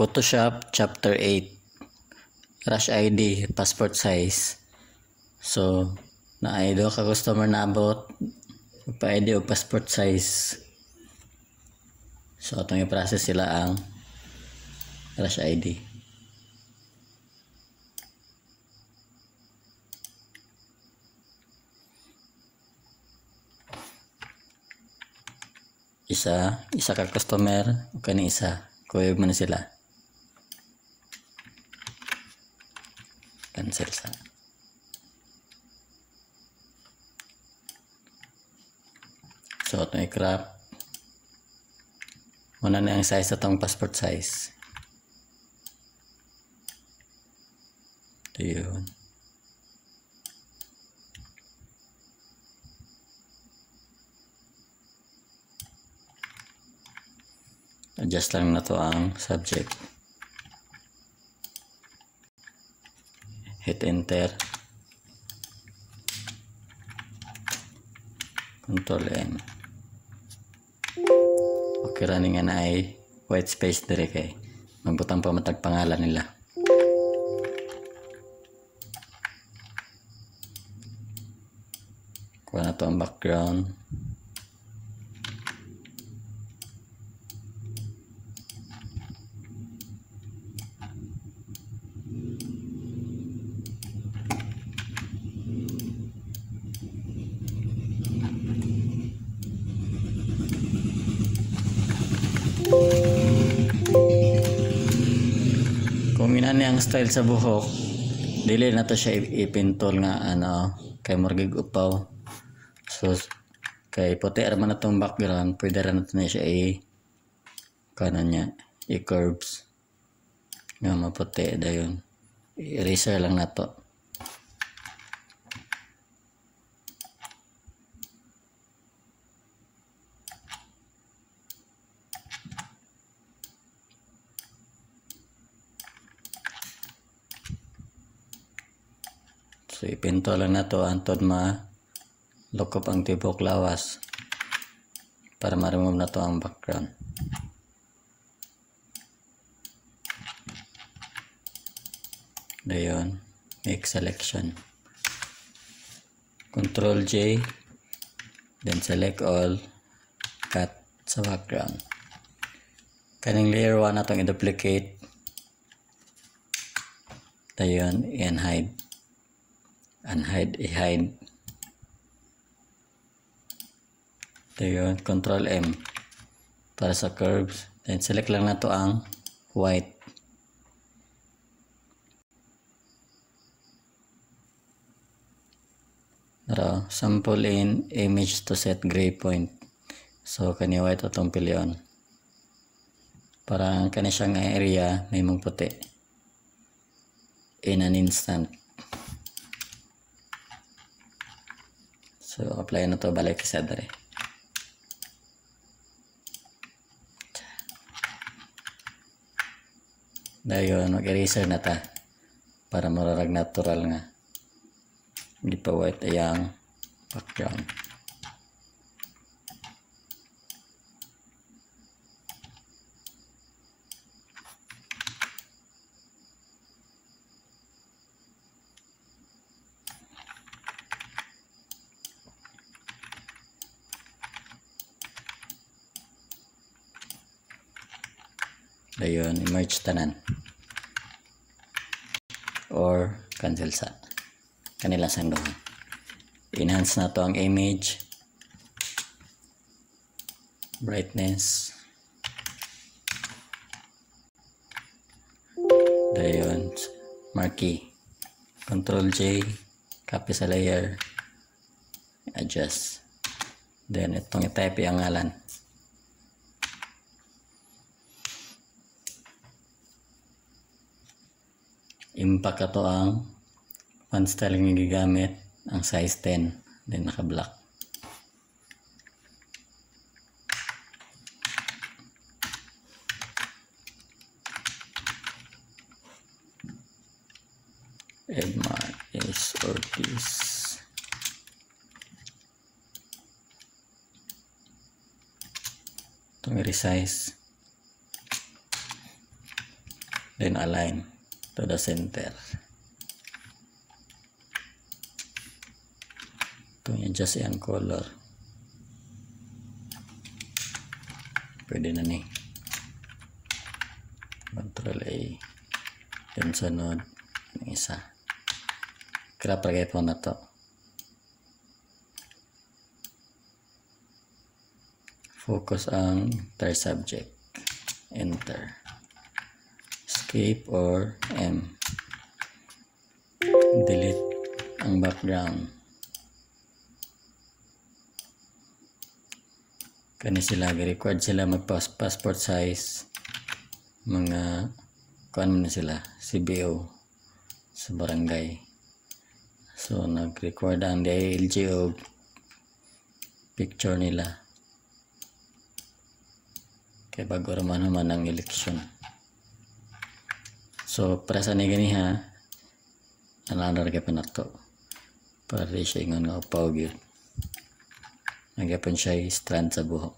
Photoshop Chapter 8 Rush ID Passport Size. So naay do ka customer na abot pa ID o passport size. So atong i-process sila ang Rush ID isa isa ka customer o kani isa kuya man sila cancel sa so ito i-crop muna na ang size atong passport size. Ito yun. Adjust lang na to ang subject hit enter. Control N. Okay running na ay white space dire kay. Magbutang pa matag pangalan nila. Kuha na to ang background inani ang style sa buhok? Dili na to siya ipintol nga ano kay morgig upaw. So kay puti man na tong background pwede ra na na siya i kanan niya i curves nga maputi dayon. Eraser lang na to So ipinto lang na to antod ma lukop ang tibok lawas para ma-remove na to ang background. Dayon, make selection. Control J, then select all, cut sa background. Kaning layer 1 na itong i-duplicate. Dayon, i-hide unhide i-hide ito yun control M. Para sa curves. Then select lang na to ang white. Naro, sample in image to set gray point. So kani white atong pilion para kani siyang area may mong puti. In an instant To balik sa dere. Dayon, mag-eraser na ta para mararag natural nga. Hindi pa white ayang background. I-merge tanan. Or cancel sa kanila sanduhan. Enhance na to ang image. Brightness. Dayon, marquee. Control J, copy sa layer. Adjust. Then, itong i-type ang ngalan. Impact ato ang font style nga gigamit. Ang size 10 then naka black Edmar S. Ortiz itong resize. Then align to the center. Ito yung just yung color. Pwede na ni. Control A. Then sunod yung isa. Kaya pragay po na to. Focus ang entire subject. Enter escape or M. Delete ang background. Kani sila required sila mag passport size. Mga kuan na sila CBO sa barangay. So nag record ang DILG og picture nila. Kay bago raman naman ang eleksyon so para sa ni gani ha. Another kay pa nato para siya ingon nga upaw gyud nagyapon siya strand sa buhok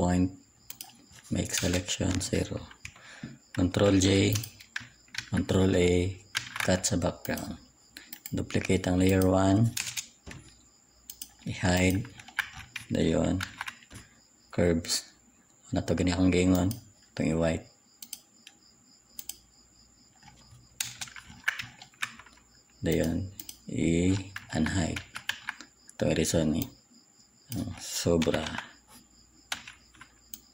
point, make selection, 0. Control J, Control A, cut sa background. Duplicate ang layer 1, i-hide, dayon, curves. Ano to gani akong gingon, itong i-white. Dayon, i-unhide. Ito reason eh. Sobra.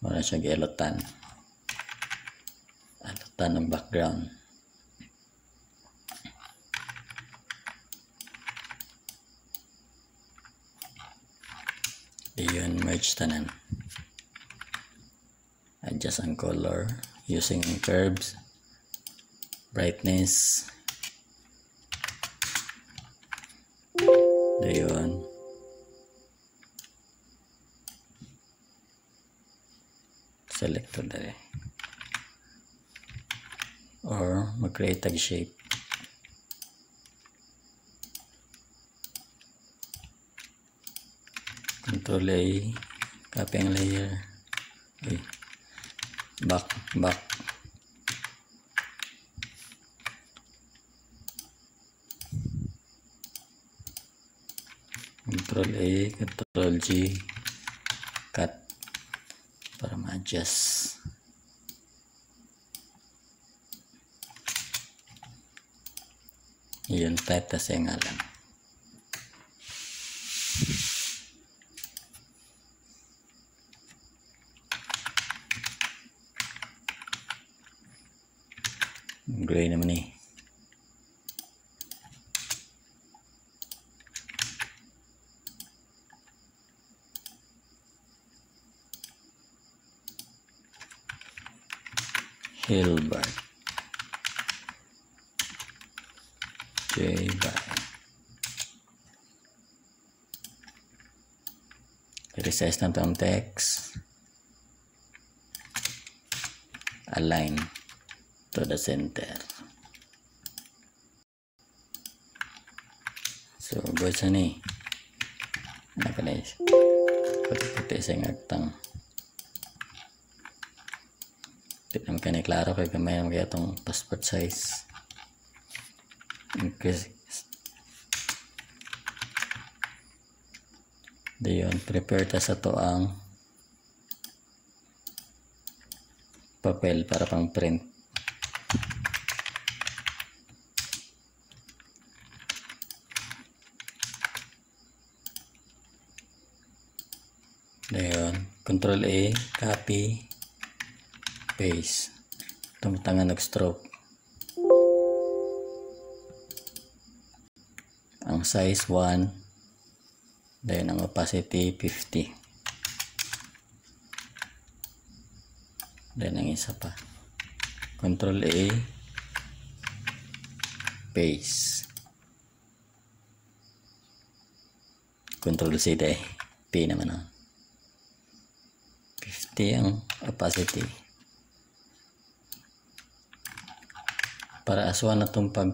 Wala siya gielotan. Alotan ng background. Iyon, merge tanan. Adjust ang color using curves, brightness, dayon. Select to dali. Or mag-create tag shape. Control A copy ang layer. Uy. back back. Control A control G para ma-adjust yun type tas yung ngalan gray naman eh Hilbert J. Bye. Resize na itong text. Align to the center. So, buhat sa ni. Ano ka na Puti-puti sa ngagtang. Di naman ka klaro kay gamay naman kaya itong passport size. Increase. Dayon, prepare ta sa to ang papel para pang print. Dayon, control A, copy, paste. Itong tanga nag-stroke. Ang size 1, then ang opacity 50. Then ang isa pa. Control A, paste. control C day P naman oh. 50 ang opacity para aswan na itong pag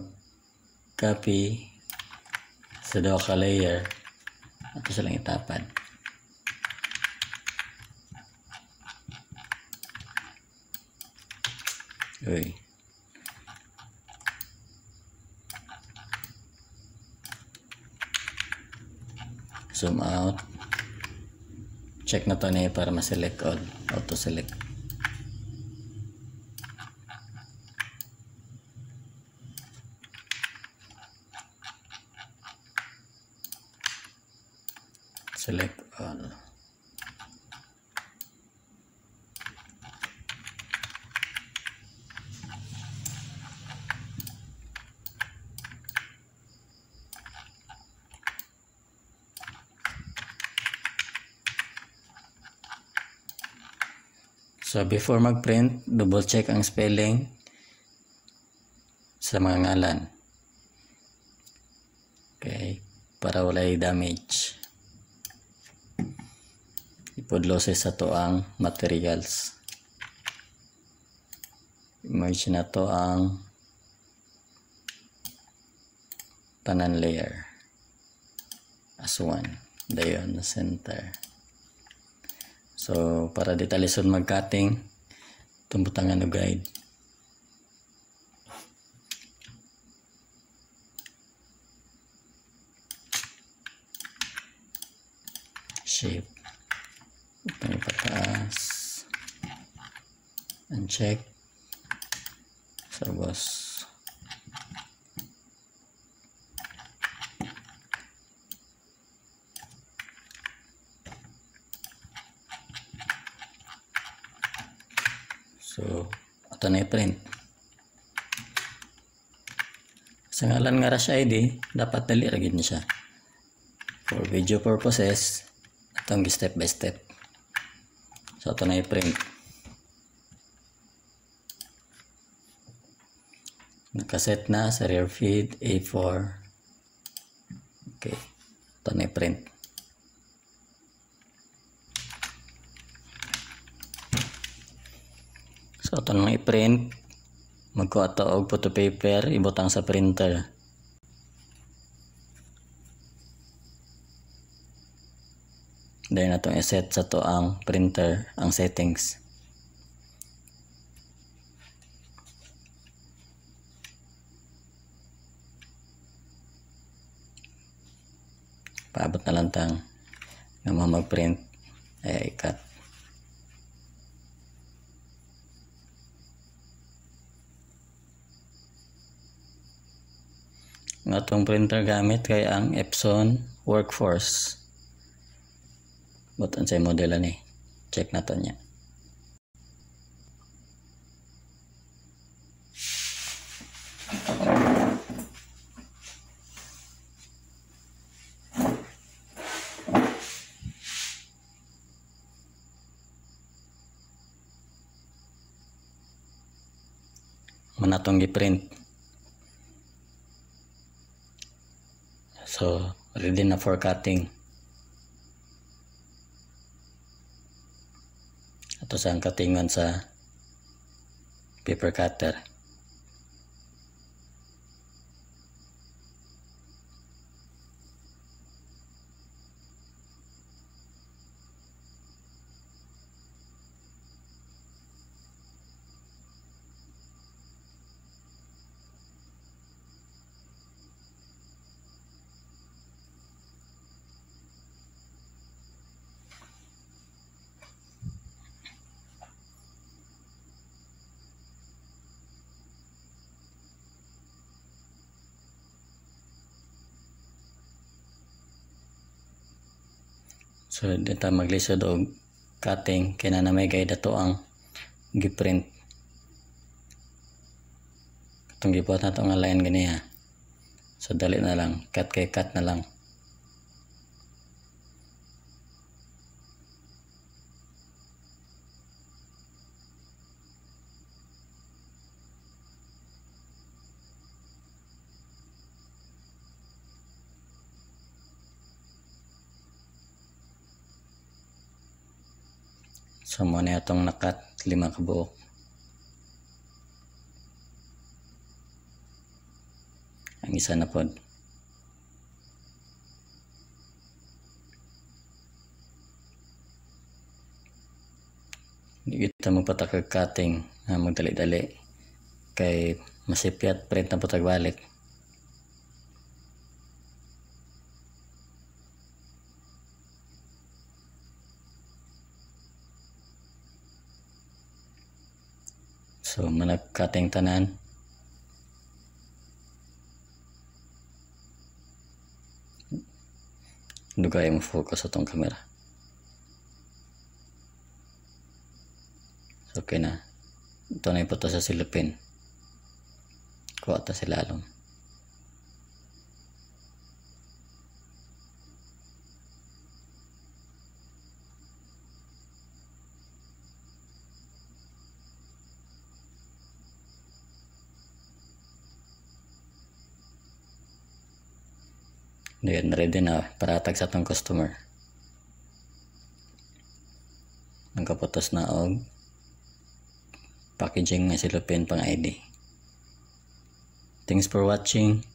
copy sa daw ka layer. At silang itapad. Uy. Zoom out. Check na to na para ma-select all. Auto select select all So before mag-print, double check ang spelling sa mga ngalan. Okay, para walay damage. Ipodlose sa to ang materials. Merge na to ang tanan layer as one. Dayon na center. So, para di talisod mag-cutting, tumbutangan no guide. Shape. Itong pataas. Uncheck. Sa boss. So, ito na i-print. Sa ngalan nga Rush ID, dapat dali ragin niya siya. For video purposes, itong step by step. So, ito na i-print. Nakaset na sa rear feed A4. Okay. Ito na i-print. So, ito nang i-print. Magkuha ito og photo paper, ibutang sa printer. Then, na itong iset sa to ang printer, ang settings. Paabot na lang tang na mag-print ay ikat. Ng atong printer gamit kay ang Epson Workforce. Buton sa model ani. Check na to niya. Manatong gi-print. So, ready na for cutting. Ito sa ang cuttingan sa paper cutter. So, dito maglisod og cutting kaya na may guide ato ang giprint. Itong gibuhat na ito nga line ganiya. So, dali na lang. Cut kay cut na lang. So mo na itong nakat lima ka buok. Ang isa na pod. Hindi kita magpatakag cutting na magdali-dali kay masipyat print na putag So, manag-cutting tanan. Dugay mo focus sa tong camera. So, okay na. Ito na yung sa silupin. Kuha ta sila along. Then, ready na paratag sa tong customer. Nagkaputos na og packaging nga silupin pang ID. Thanks for watching.